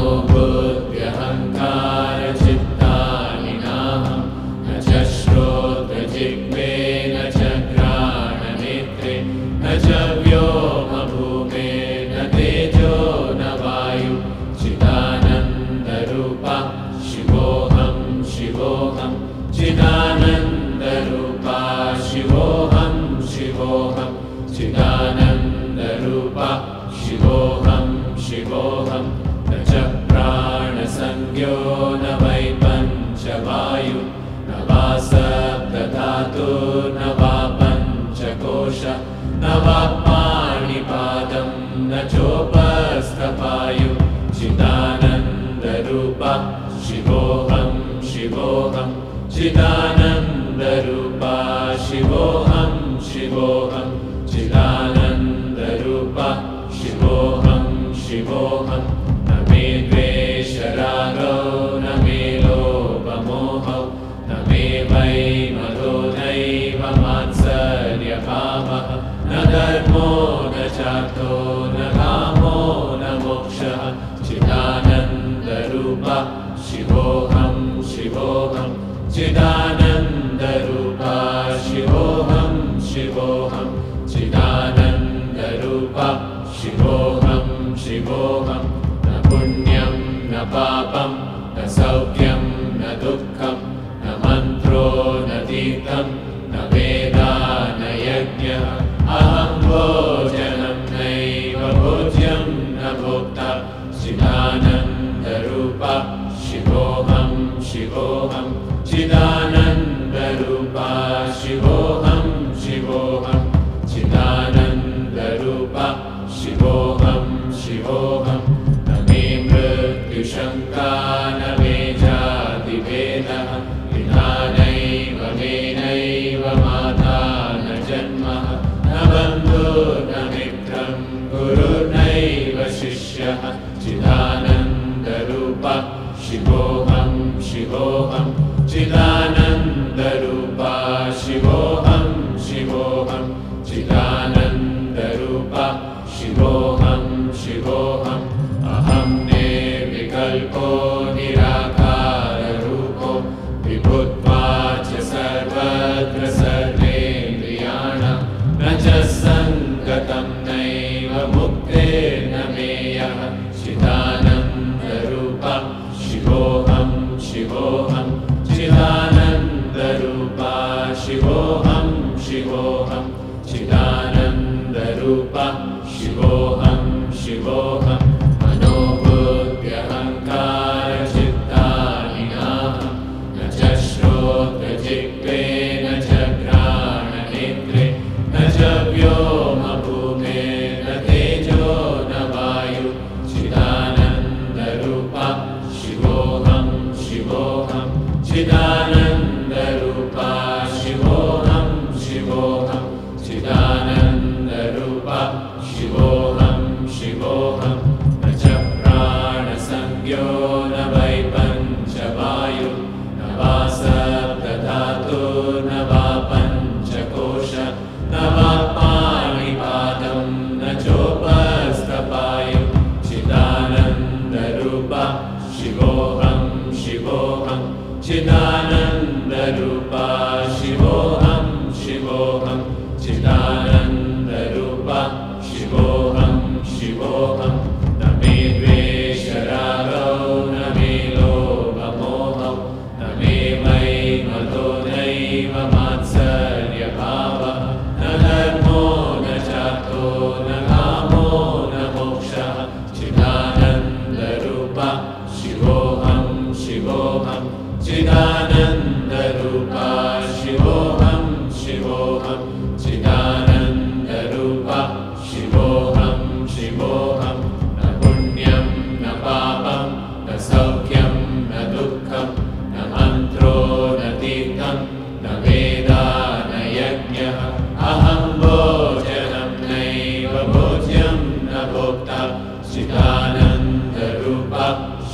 But. world. यो न वै पञ्चवायु न वा सप्तधातु न वा पञ्चकोश न वा पाणिपादं न चोपस्तपायु चिदानन्दरूपा शिवोऽहं शिवोऽहं चिदानन्दरूपा शिवोऽहं शिवोऽहम् कामः न धर्मो न शातो न कामो न मोक्षः। चिदानन्दरूपा। शिवोऽहं शिवोऽहं। चिदानन्दरूपा। शिवोऽहं शिवोऽहं। चिदानन्दरूपा। शिवोऽहं शिवोऽहं। न पुण्यं न पापम्। शिवोऽहं। न मे मृत्युशङ्का न मे जातिभेदः पिता शिवोऽशङ्कानतिपेनैव मेनैव माता न जन्म। न बन्धो न मित्रं गुरुर्नैव शिष्यः। चिदानन्दरूपः। शिवोऽहं शिवोऽहं। शिवोऽ निराकाररूपो विभुत्वा च सर्वत्र सर्वेन्द्रियाणां न च सङ्गतं नैव मुक्तेर्न मेयः नृपा शिवोऽहं शिवो Take me.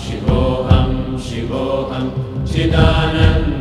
शिवोऽहं शिवोऽहं चिदानन्द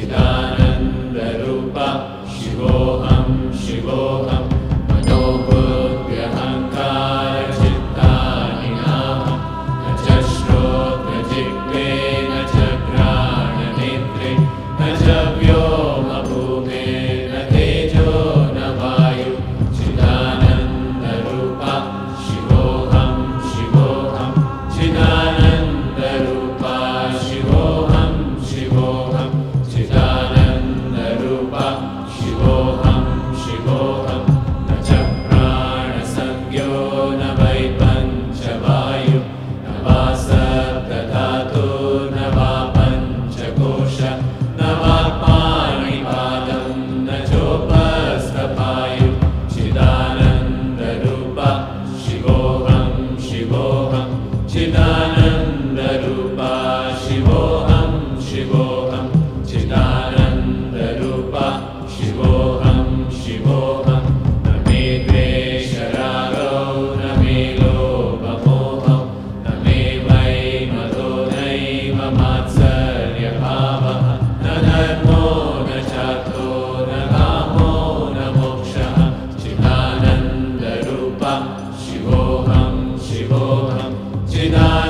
चिदानन्दरूप शिवोऽहं शिवोऽहं चिदानन्दरूप शिवोऽहं शिवोऽहं चिदानन्दरूप